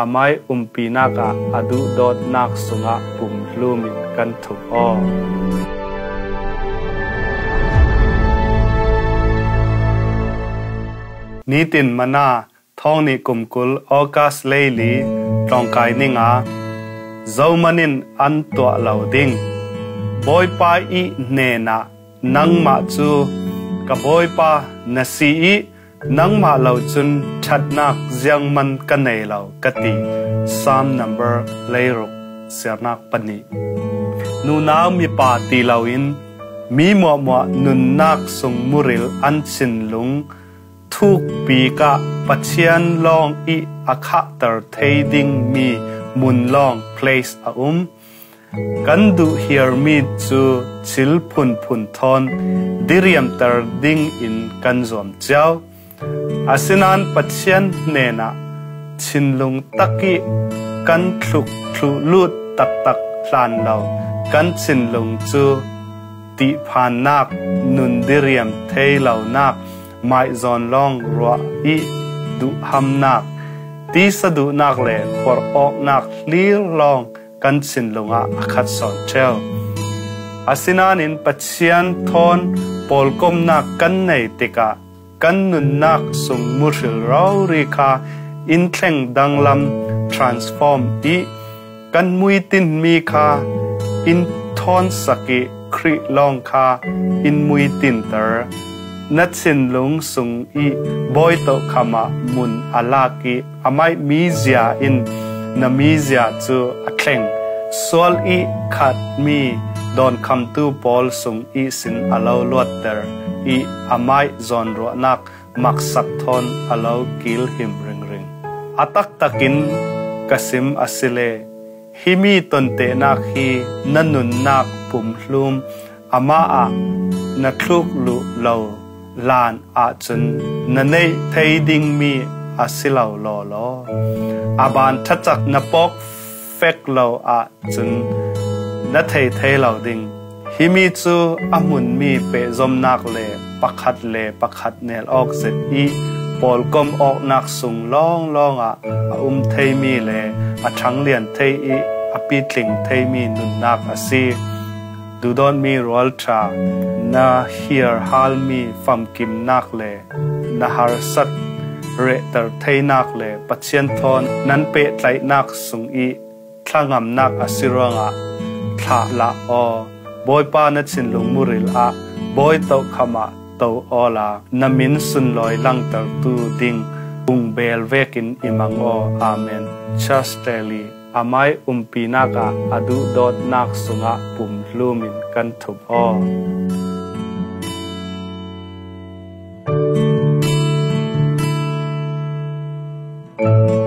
amai umpi naka adu dot nak sunga pum l u m i kan thuk o ni tin mana thong ni kum kul okas leili tong kai ninga zomanin an to l a u ding boy pa i ne na nang ma chu ka boy pa na si i นังมาเราจุนชัดนักเจียงมันกันในเรากติสามนัมเบอร์เลยรุกเสียนักปนีนูนามีปาตีเราอินมีมัวมัวนุนนักสงมุริลอันชินลุงทุกปีกะปัจเจียนลองอีอาคาตร์เทดิงมีมุนลองเพลสอุมกันดูเฮียร์มีจูชิลพุนพุนทอนดิเรียมตร์ดิงอินกันจอมเจ้าอสินันปัจเจียนเนนาชินลุงตะกี้กันทุกทุลุดตักตักพานเรากันชินลุงจูติพานนักนุนดิเรียมเทเหล่านักไม่จอนลองรัวอีดุหำนักตีสะดุนักเล่ปวออกนักลีรลองกันชินลุงอาขัดสอนเชลอสินันอินปัจเจียนทอนปอลกมนักกันในติกากันนุนนักสมมุชิลรารีคา อินแข่งดังลำ transform อีกันมุยตินมีคา อินทอนสกิคริลองคาอินมุยตินเตอร์นัดสินลงสุงอีบอยตคามามุนอลากิอไมามีเสียอินนามีเสียจูอแข่งสวลอีขัดมีดอนคัมตูปอลสุงอีสินอะลาวลวดเตอร์อีอามายจอนรวนักมักสักทอนอะลาวกิลหิมริงริงอัตักตักินกสิมอสิเลหิมีตนเตนักหีนันนุนนักปุมลุมอามาอะนักลูกลูกลูลานอาจนนันเนยทดิงมีอิลาลอลออาบานทัจักนปอกเฟกเราอาจนนัทเทเทเราดิงฮิมีจูอามุนมีเปจมนักเลปักขัดเลปักขัดเนลออกเสร็จอีปอลกมออกนักสุงล่องล่องอ่ะอุ้มเทมีเลอาชังเลียนเทอีอาปีติงเทมีนุนนักอาซีดูดอนมีรอลทรานาเฮียร์ฮัลมีฟัมกิมนักเลนาฮารสัตเรตเตอร์เทนักเล่ปัจเจียนทอนนั้นเปะไตนักสุงอี thangam nak asiranga tha la o boy pa na chin lung muril a boy to khama to ola namin sun loi lang tar tu ding ung bel vekin imang o amen chasteli amai umpi naka adu dot nak sunga pum lumin kan thup o thank you